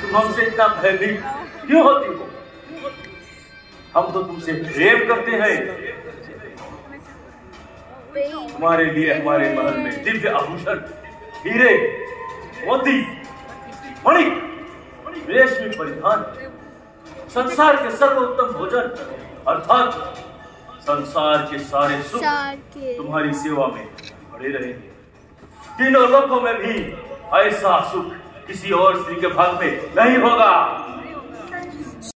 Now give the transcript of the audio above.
तुम हमसे इतना भयभीत क्यों होती हो? हम तो तुमसे प्रेम करते हैं। तुम्हारे लिए हमारे महल में दिव्य आभूषण हीरे मोती मणि रेशमी परिधान संसार के सर्वोत्तम भोजन अर्थात संसार के सारे सुख तुम्हारी सेवा में पड़े रहेंगे। तीनों लोकों में भी ऐसा सुख किसी और स्त्री के भाग में नहीं होगा।